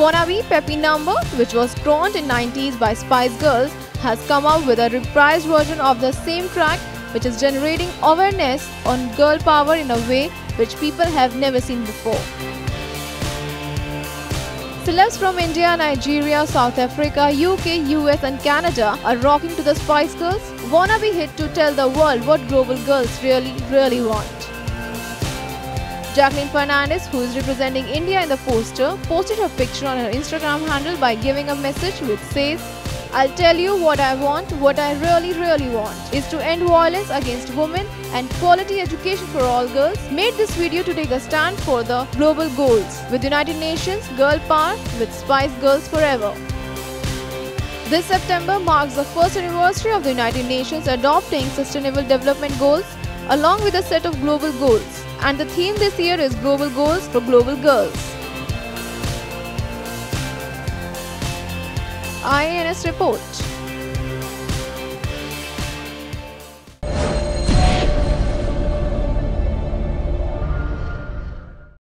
Wannabe Peppy Number, which was spawned in 90s by Spice Girls, has come out with a reprised version of the same track which is generating awareness on girl power in a way which people have never seen before. Celebs from India, Nigeria, South Africa, UK, US and Canada are rocking to the Spice Girls wannabe hit to tell the world what global girls really, really want. Jacqueline Fernandez, who is representing India in the poster, posted her picture on her Instagram handle by giving a message which says, I'll tell you what I want, what I really really want is to end violence against women and quality education for all girls. Made this video to take a stand for the global goals with United Nations Girl Power with Spice Girls Forever. This September marks the first anniversary of the United Nations adopting Sustainable Development Goals along with a set of global goals. And the theme this year is Global Goals for Global Girls. IANS report.